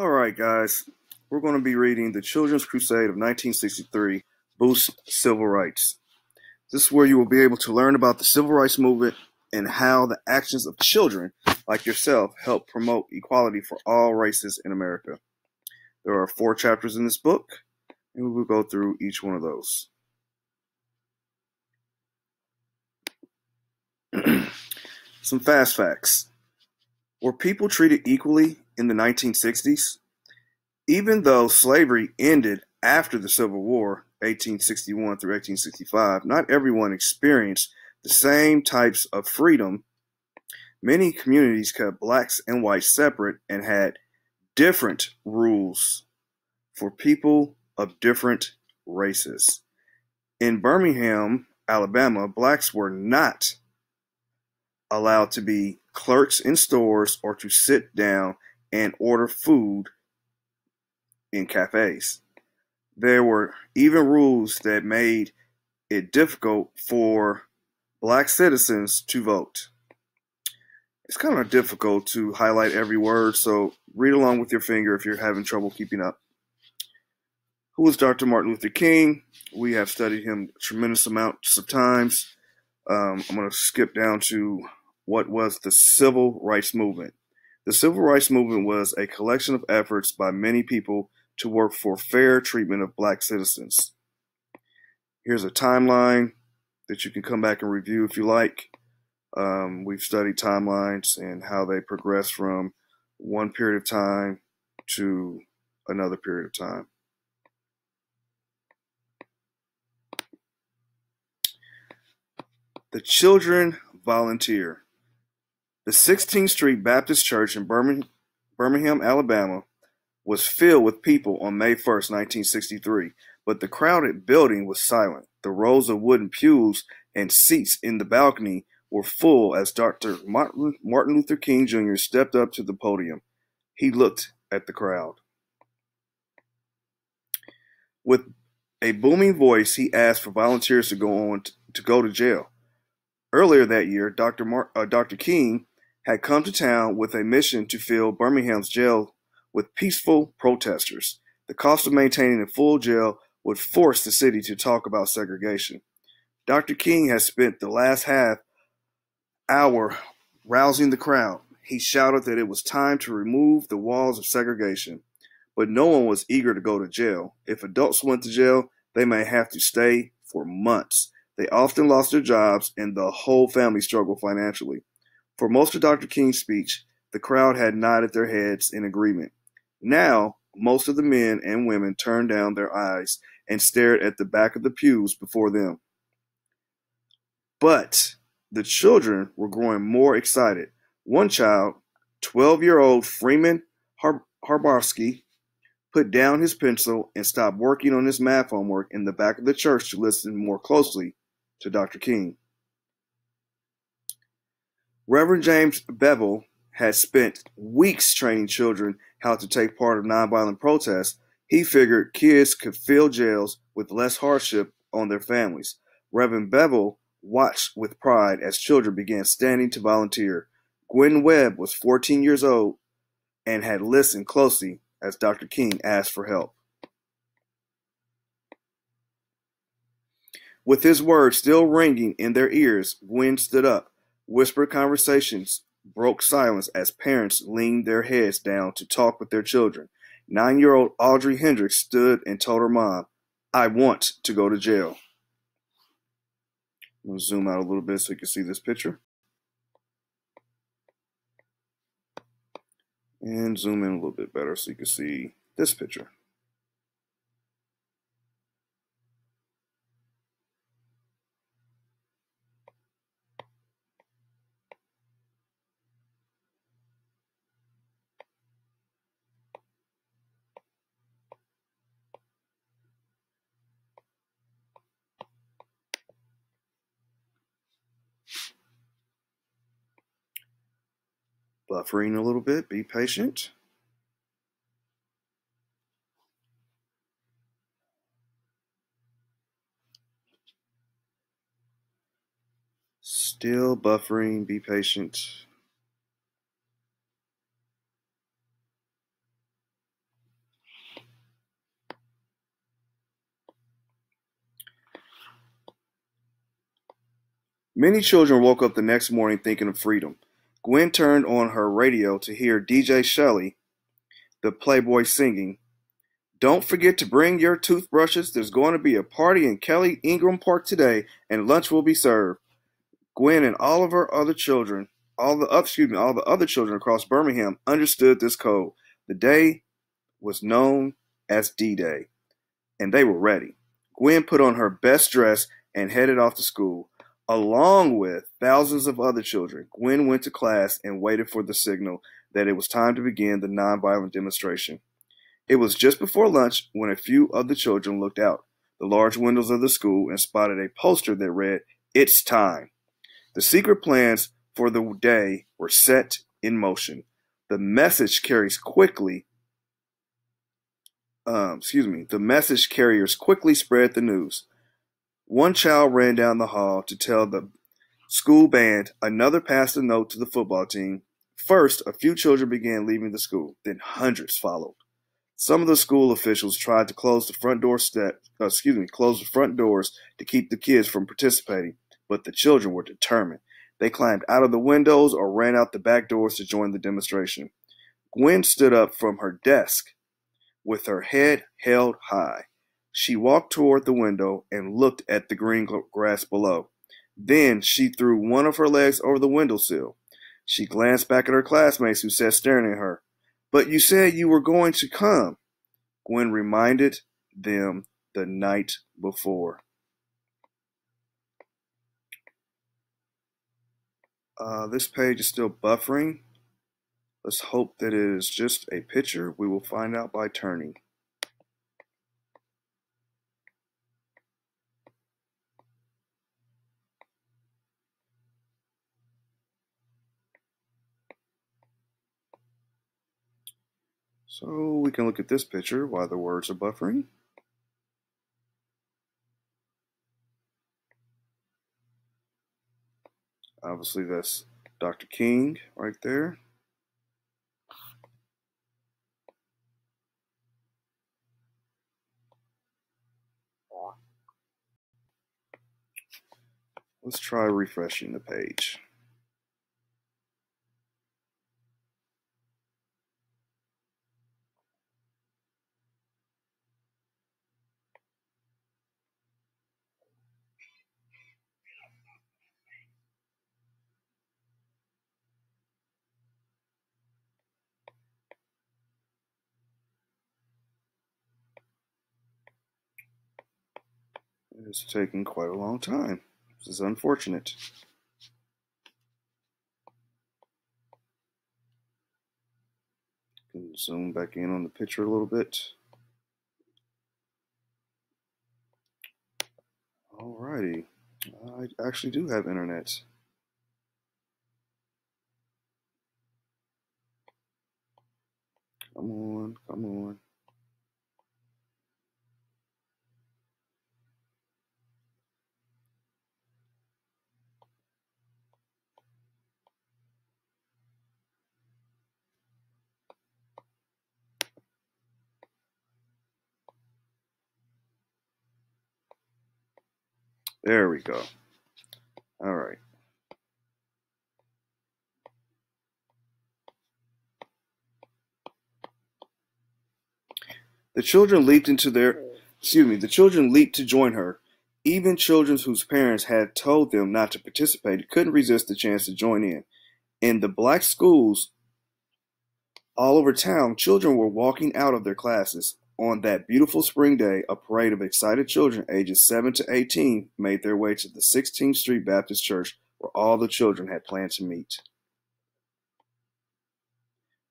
All right, guys, we're going to be reading The Children's Crusade of 1963 Boost Civil Rights. This is where you will be able to learn about the civil rights movement and how the actions of children like yourself help promote equality for all races in America. There are four chapters in this book, and we will go through each one of those. Some fast facts. Were people treated equally in the 1960s? Even though slavery ended after the Civil War, 1861 through 1865, not everyone experienced the same types of freedom. Many communities kept blacks and whites separate and had different rules for people of different races. In Birmingham, Alabama, blacks were not allowed to be clerks in stores or to sit down and order food in cafes. There were even rules that made it difficult for black citizens to vote. It's kind of difficult to highlight every word, so read along with your finger if you're having trouble keeping up. Who was Dr. Martin Luther King? We have studied him tremendous amounts of times. Um, I'm going to skip down to what was the civil rights movement. The civil rights movement was a collection of efforts by many people to work for fair treatment of black citizens. Here's a timeline that you can come back and review if you like. Um, we've studied timelines and how they progress from one period of time to another period of time. The children volunteer. The 16th Street Baptist Church in Birmingham, Alabama, was filled with people on May 1, 1963, but the crowded building was silent. The rows of wooden pews and seats in the balcony were full as Dr. Martin, Luther King Jr. stepped up to the podium. He looked at the crowd. With a booming voice, he asked for volunteers to go on to go to jail. Earlier that year, Dr. Mar- uh, Dr. King had come to town with a mission to fill Birmingham's jail with peaceful protesters. The cost of maintaining a full jail would force the city to talk about segregation. Dr. King has spent the last half hour rousing the crowd. He shouted that it was time to remove the walls of segregation, but no one was eager to go to jail. If adults went to jail, they may have to stay for months. They often lost their jobs and the whole family struggled financially. For most of Dr. King's speech, the crowd had nodded their heads in agreement. Now, most of the men and women turned down their eyes and stared at the back of the pews before them. But the children were growing more excited. One child, 12 year old Freeman Har- Hrabowski, put down his pencil and stopped working on his math homework in the back of the church to listen more closely to Dr. King. Reverend James Bevel had spent weeks training children how to take part of nonviolent protests. He figured kids could fill jails with less hardship on their families. Reverend Bevel watched with pride as children began standing to volunteer. Gwen Webb was 14 years old and had listened closely as Dr. King asked for help. With his words still ringing in their ears, Gwen stood up. Whispered conversations broke silence as parents leaned their heads down to talk with their children. Nine year old Audrey Hendricks stood and told her mom, I want to go to jail. I'm going to zoom out a little bit so you can see this picture. And zoom in a little bit better so you can see this picture. buffering a little bit. Be patient. Still buffering. Be patient. Many children woke up the next morning thinking of freedom. Gwen turned on her radio to hear DJ Shelley, the Playboy, singing, Don't forget to bring your toothbrushes. There's going to be a party in Kelly Ingram Park today, and lunch will be served. Gwen and all of her other children, all the excuse me, all the other children across Birmingham understood this code. The day was known as D-Day, and they were ready. Gwen put on her best dress and headed off to school. Along with thousands of other children, Gwen went to class and waited for the signal that it was time to begin the nonviolent demonstration. It was just before lunch when a few of the children looked out the large windows of the school and spotted a poster that read, It's time. The secret plans for the day were set in motion. The message carries quickly. Um, excuse me. The message carriers quickly spread the news. One child ran down the hall to tell the school band, another passed a note to the football team. First, a few children began leaving the school, then hundreds followed. Some of the school officials tried to close the front door step, uh, excuse me, close the front doors to keep the kids from participating, but the children were determined. They climbed out of the windows or ran out the back doors to join the demonstration. Gwen stood up from her desk with her head held high. She walked toward the window and looked at the green grass below. Then she threw one of her legs over the windowsill. She glanced back at her classmates who sat staring at her. But you said you were going to come, Gwen reminded them the night before. Uh, this page is still buffering. Let's hope that it is just a picture. We will find out by turning. So we can look at this picture while the words are buffering. Obviously that's Dr. King right there. Let's try refreshing the page. It's taking quite a long time. This is unfortunate. Can zoom back in on the picture a little bit. Alrighty. I actually do have internet. Come on, come on. There we go. All right. The children leaped into their, excuse me, the children leaped to join her. Even children whose parents had told them not to participate couldn't resist the chance to join in. In the black schools all over town, children were walking out of their classes, on that beautiful spring day, a parade of excited children ages 7 to 18 made their way to the 16th Street Baptist Church where all the children had planned to meet.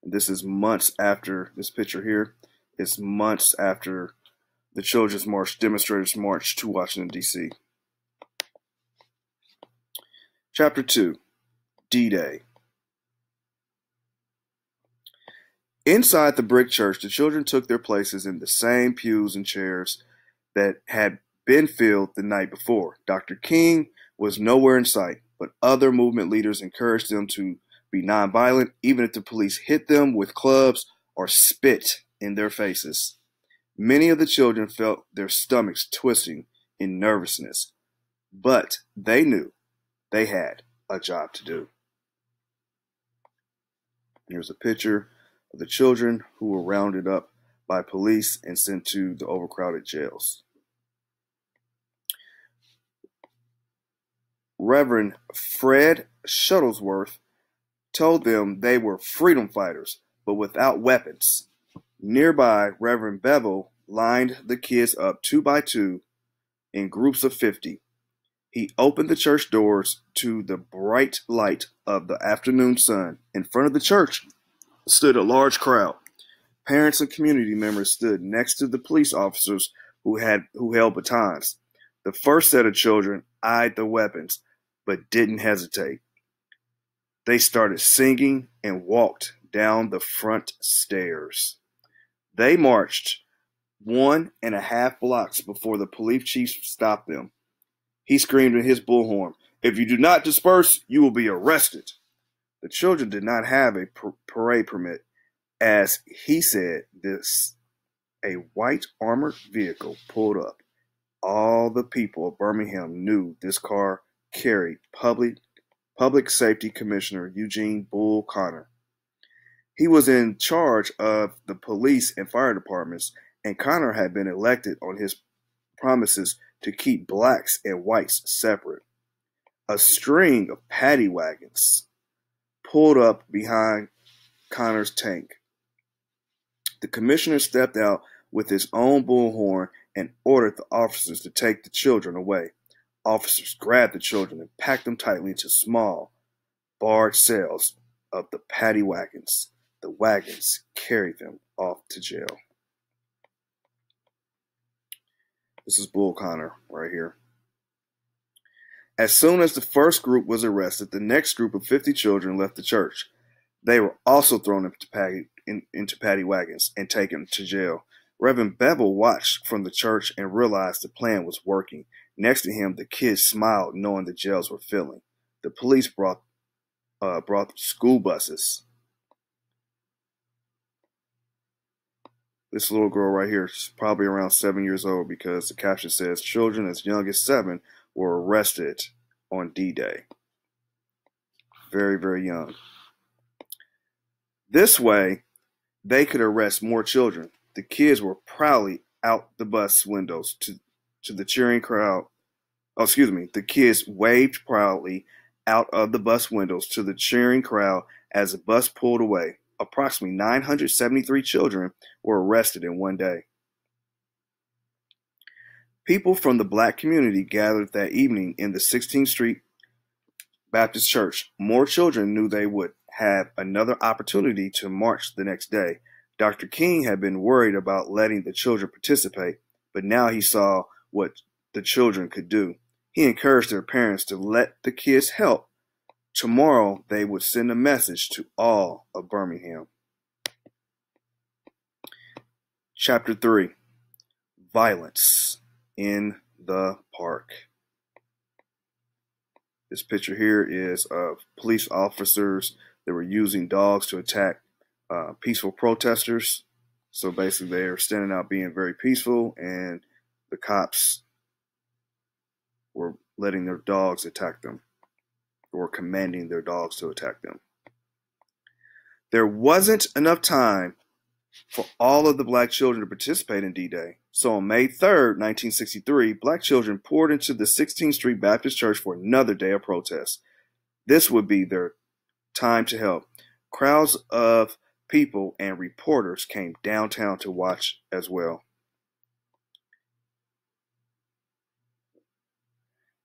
And this is months after this picture here. It's months after the Children's March demonstrators marched to Washington, D.C. Chapter 2 D Day Inside the brick church, the children took their places in the same pews and chairs that had been filled the night before. Dr. King was nowhere in sight, but other movement leaders encouraged them to be nonviolent, even if the police hit them with clubs or spit in their faces. Many of the children felt their stomachs twisting in nervousness, but they knew they had a job to do. Here's a picture of the children who were rounded up by police and sent to the overcrowded jails. Reverend Fred Shuttlesworth told them they were freedom fighters, but without weapons. Nearby, Reverend Bevel lined the kids up two by two in groups of 50. He opened the church doors to the bright light of the afternoon sun. In front of the church stood a large crowd. Parents and community members stood next to the police officers who had who held batons. The first set of children eyed the weapons, but didn't hesitate. They started singing and walked down the front stairs. They marched one and a half blocks before the police chief stopped them. He screamed in his bullhorn, If you do not disperse, you will be arrested. The children did not have a parade permit, as he said this, a white armored vehicle pulled up. All the people of Birmingham knew this car carried public public safety commissioner Eugene Bull Connor. He was in charge of the police and fire departments, and Connor had been elected on his promises to keep blacks and whites separate. A string of paddy wagons pulled up behind Connor's tank. The commissioner stepped out with his own bullhorn and ordered the officers to take the children away. Officers grabbed the children and packed them tightly into small, barred cells of the paddy wagons. The wagons carried them off to jail. This is Bull Connor right here. As soon as the first group was arrested, the next group of 50 children left the church. They were also thrown into paddy, in, into paddy wagons and taken to jail. Reverend Bevel watched from the church and realized the plan was working. Next to him, the kids smiled, knowing the jails were filling. The police brought uh, brought school buses. This little girl right here is probably around seven years old because the caption says children as young as seven were arrested on D Day. Very, very young. This way, they could arrest more children. The kids were proudly out the bus windows to, to the cheering crowd. Oh, excuse me. The kids waved proudly out of the bus windows to the cheering crowd as the bus pulled away. Approximately 973 children were arrested in one day. People from the black community gathered that evening in the 16th Street Baptist Church. More children knew they would have another opportunity to march the next day. Dr. King had been worried about letting the children participate, but now he saw what the children could do. He encouraged their parents to let the kids help. Tomorrow they would send a message to all of Birmingham. Chapter 3 Violence in the Park. This picture here is of police officers that were using dogs to attack uh, peaceful protesters. So basically, they're standing out being very peaceful, and the cops were letting their dogs attack them or commanding their dogs to attack them. There wasn't enough time for all of the black children to participate in D Day. So on May 3rd, 1963, black children poured into the 16th Street Baptist Church for another day of protest. This would be their time to help. Crowds of people and reporters came downtown to watch as well.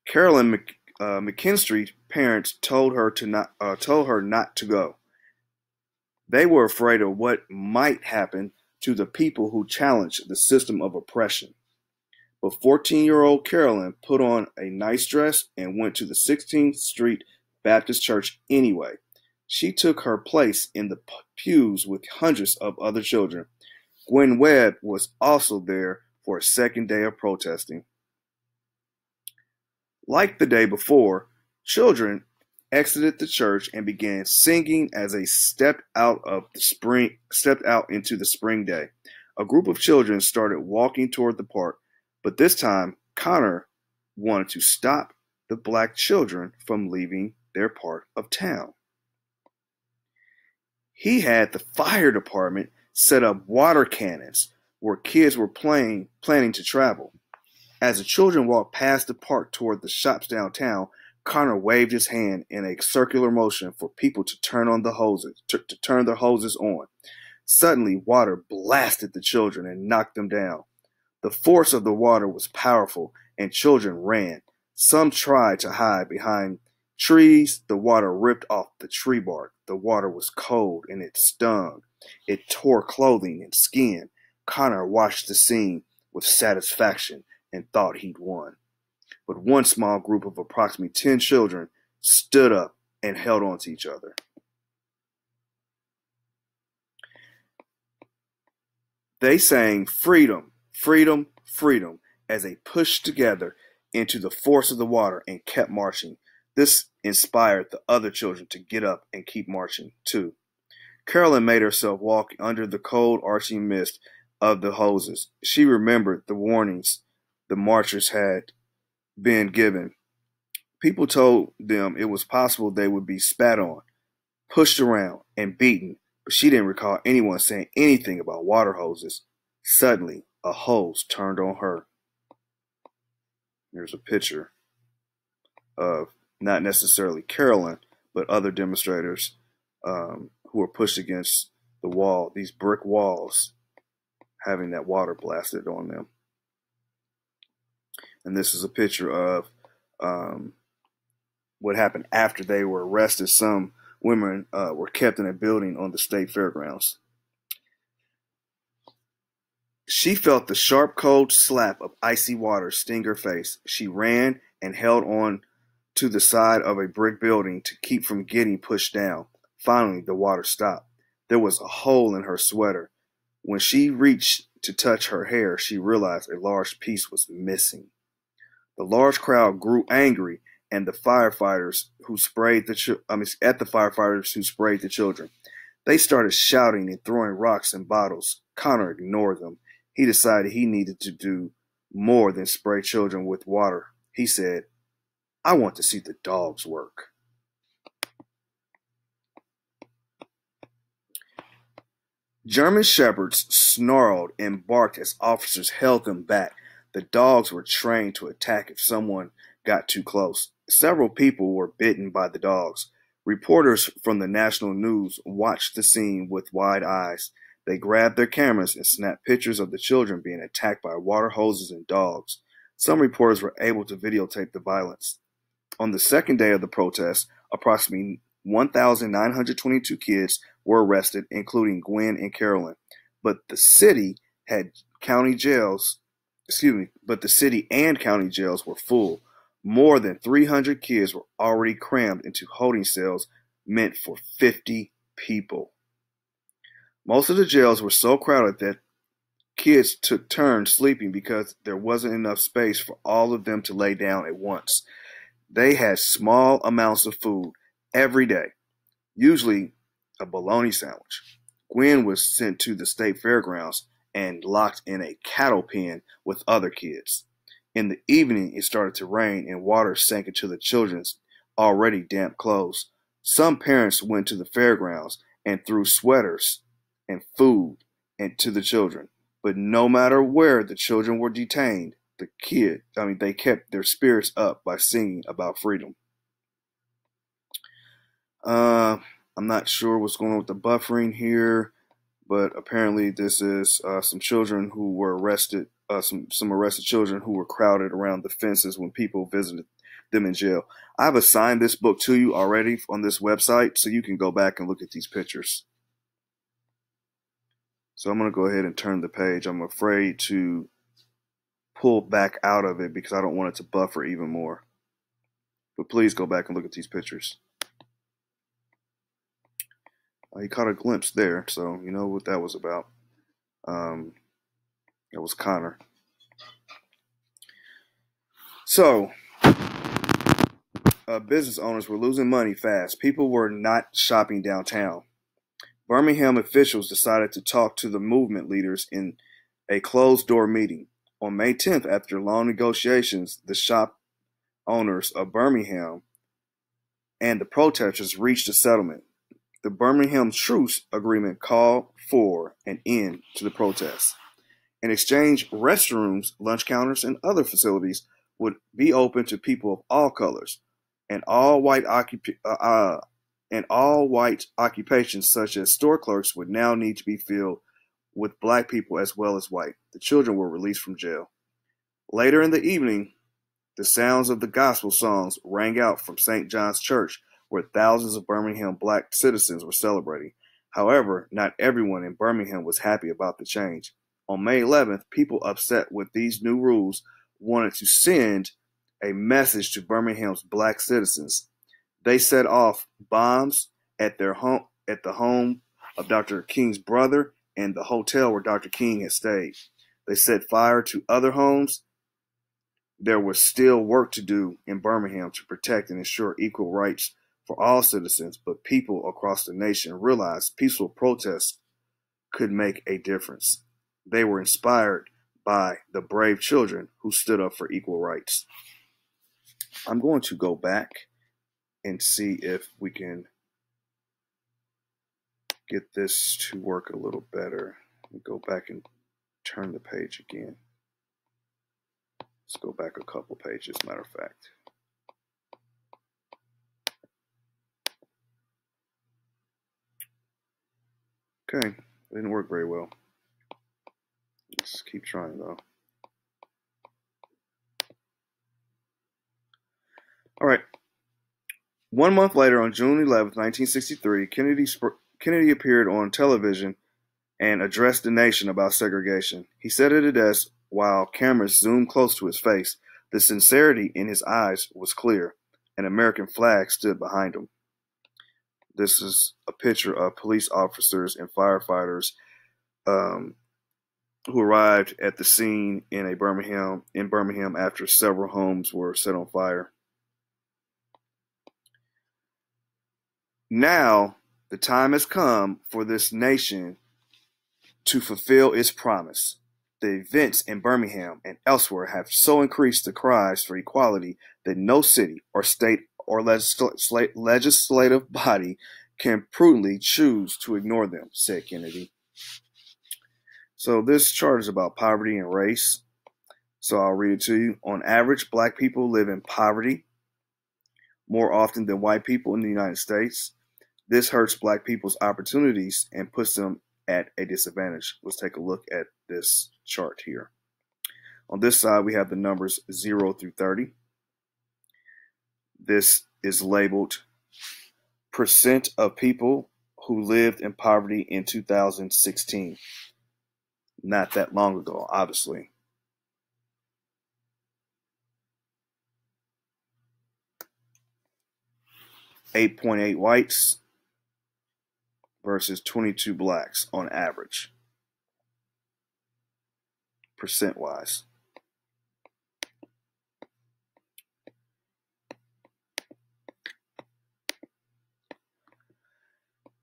Carolyn Mc, uh, McKinstry's parents told her to not uh, told her not to go. They were afraid of what might happen to the people who challenged the system of oppression. But 14 year old Carolyn put on a nice dress and went to the 16th Street Baptist Church anyway. She took her place in the pews with hundreds of other children. Gwen Webb was also there for a second day of protesting. Like the day before, children exited the church and began singing as they stepped out of the spring stepped out into the spring day. A group of children started walking toward the park, but this time Connor wanted to stop the black children from leaving their part of town. He had the fire department set up water cannons where kids were playing, planning to travel. As the children walked past the park toward the shops downtown, Connor waved his hand in a circular motion for people to turn on the hoses, to, to turn their hoses on. Suddenly, water blasted the children and knocked them down. The force of the water was powerful, and children ran. Some tried to hide behind trees. The water ripped off the tree bark. The water was cold and it stung. It tore clothing and skin. Connor watched the scene with satisfaction and thought he'd won. But one small group of approximately 10 children stood up and held on to each other. They sang freedom, freedom, freedom as they pushed together into the force of the water and kept marching. This inspired the other children to get up and keep marching too. Carolyn made herself walk under the cold arching mist of the hoses. She remembered the warnings the marchers had been given. People told them it was possible they would be spat on, pushed around, and beaten, but she didn't recall anyone saying anything about water hoses. Suddenly, a hose turned on her. Here's a picture of not necessarily Carolyn, but other demonstrators um, who were pushed against the wall, these brick walls, having that water blasted on them. And this is a picture of um, what happened after they were arrested. Some women uh, were kept in a building on the state fairgrounds. She felt the sharp, cold slap of icy water sting her face. She ran and held on to the side of a brick building to keep from getting pushed down. Finally, the water stopped. There was a hole in her sweater. When she reached to touch her hair, she realized a large piece was missing. The large crowd grew angry, and the firefighters who sprayed the I mean, at the firefighters who sprayed the children. They started shouting and throwing rocks and bottles. Connor ignored them he decided he needed to do more than spray children with water. He said, I want to see the dogs work. German shepherds snarled and barked as officers held them back. The dogs were trained to attack if someone got too close. Several people were bitten by the dogs. Reporters from the national news watched the scene with wide eyes. They grabbed their cameras and snapped pictures of the children being attacked by water hoses and dogs. Some reporters were able to videotape the violence. On the second day of the protest, approximately 1,922 kids were arrested, including Gwen and Carolyn. But the city had county jails, excuse me, but the city and county jails were full. More than 300 kids were already crammed into holding cells meant for 50 people. Most of the jails were so crowded that kids took turns sleeping because there wasn't enough space for all of them to lay down at once. They had small amounts of food every day, usually a bologna sandwich. Gwen was sent to the state fairgrounds and locked in a cattle pen with other kids. In the evening, it started to rain and water sank into the children's already damp clothes. Some parents went to the fairgrounds and threw sweaters and food and to the children. But no matter where the children were detained, the kid, I mean, they kept their spirits up by singing about freedom. Uh, I'm not sure what's going on with the buffering here, but apparently this is uh, some children who were arrested, uh, some some arrested children who were crowded around the fences when people visited them in jail. I've assigned this book to you already on this website, so you can go back and look at these pictures. So I'm going to go ahead and turn the page. I'm afraid to pull back out of it because I don't want it to buffer even more. But please go back and look at these pictures. Uh, he caught a glimpse there, so you know what that was about. Um, it was Connor. So, uh, business owners were losing money fast. People were not shopping downtown. Birmingham officials decided to talk to the movement leaders in a closed door meeting. On May 10th, after long negotiations, the shop owners of Birmingham and the protesters reached a settlement. The Birmingham Truce Agreement called for an end to the protests. In exchange, restrooms, lunch counters, and other facilities would be open to people of all colors, and all white occup- uh, uh, and all white occupations such as store clerks would now need to be filled with black people as well as white. The children were released from jail. Later in the evening, the sounds of the gospel songs rang out from St. John's Church, where thousands of Birmingham black citizens were celebrating. However, not everyone in Birmingham was happy about the change. On May 11th, people upset with these new rules wanted to send a message to Birmingham's black citizens. They set off bombs at their home at the home of Dr. King's brother and the hotel where Dr. King had stayed. They set fire to other homes. There was still work to do in Birmingham to protect and ensure equal rights for all citizens, but people across the nation realized peaceful protests could make a difference. They were inspired by the brave children who stood up for equal rights. I'm going to go back and see if we can get this to work a little better. Go back and turn the page again. Let's go back a couple pages, matter of fact. Okay, it didn't work very well. Let's keep trying though. All right. One month later, on June 11, 1963, Kennedy, Kennedy appeared on television and addressed the nation about segregation. He sat at a desk while cameras zoomed close to his face. The sincerity in his eyes was clear. An American flag stood behind him. This is a picture of police officers and firefighters um, who arrived at the scene in a Birmingham in Birmingham after several homes were set on fire. Now the time has come for this nation to fulfill its promise. The events in Birmingham and elsewhere have so increased the cries for equality that no city or state or legislative body can prudently choose to ignore them, said Kennedy. So this chart is about poverty and race. So I'll read it to you. On average, black people live in poverty more often than white people in the United States. This hurts black people's opportunities and puts them at a disadvantage. Let's take a look at this chart here. On this side, we have the numbers 0 through 30. This is labeled percent of people who lived in poverty in 2016 not that long ago, obviously. Eight point eight whites versus twenty two blacks on average, percent wise.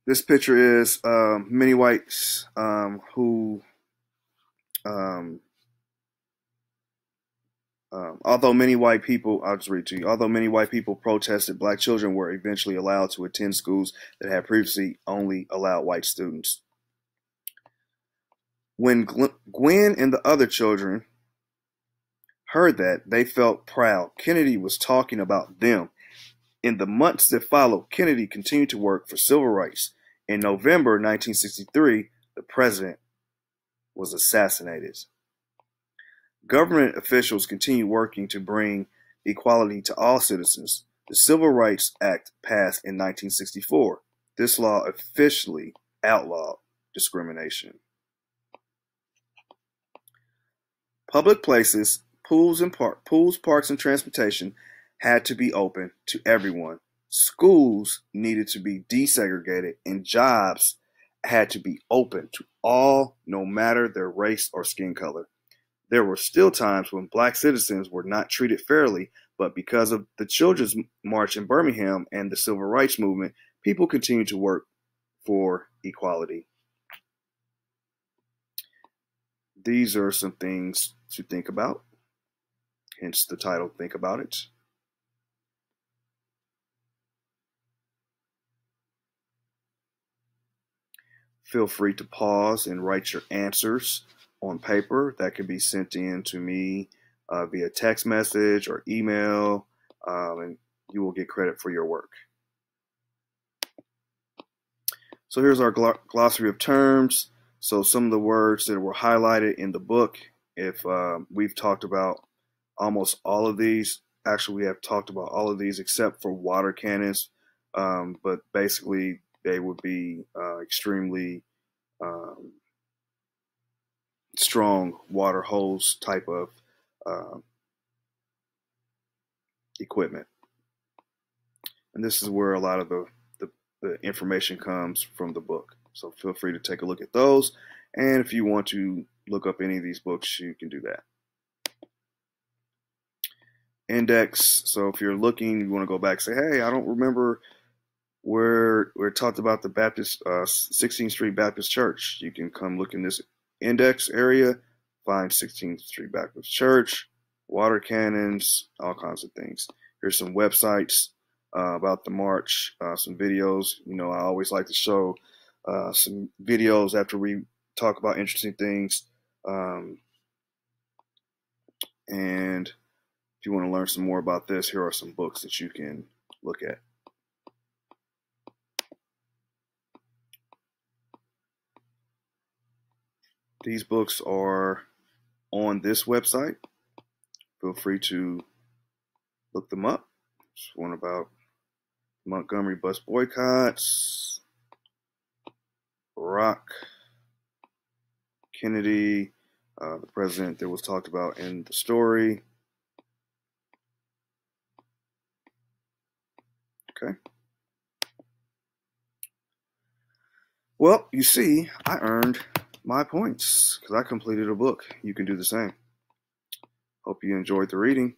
This picture is um, many whites um, who um, um, although many white people, I'll just read to you. Although many white people protested, black children were eventually allowed to attend schools that had previously only allowed white students. When Gwen and the other children heard that, they felt proud. Kennedy was talking about them. In the months that followed, Kennedy continued to work for civil rights. In November 1963, the president was assassinated. Government officials continued working to bring equality to all citizens. The Civil Rights Act passed in 1964. This law officially outlawed discrimination. Public places, pools and pools, parks, and transportation had to be open to everyone. Schools needed to be desegregated, and jobs had to be open to all, no matter their race or skin color. There were still times when black citizens were not treated fairly, but because of the Children's March in Birmingham and the Civil Rights Movement, people continued to work for equality. These are some things to think about, hence the title Think About It. Feel free to pause and write your answers on paper. That can be sent in to me uh, via text message or email, um, and you will get credit for your work. So here's our glossary of terms. So some of the words that were highlighted in the book, if uh, we've talked about almost all of these, actually we have talked about all of these except for water cannons, um, but basically they would be uh, extremely um, strong water hose type of uh, equipment. And this is where a lot of the, the, the information comes from the book. So feel free to take a look at those. And if you want to look up any of these books, you can do that. Index. So if you're looking, you want to go back say, hey, I don't remember where we're talked about the Baptist uh, 16th Street Baptist Church. You can come look in this index area, find 16th Street Baptist Church, water cannons, all kinds of things. Here's some websites uh, about the march, uh, some videos. You know, I always like to show uh, some videos after we talk about interesting things. Um, and if you want to learn some more about this, here are some books that you can look at. These books are on this website. Feel free to look them up. There's one about Montgomery bus boycotts, Barack Kennedy, uh, the president that was talked about in the story. Okay. Well, you see, I earned my points because I completed a book. You can do the same. Hope you enjoyed the reading.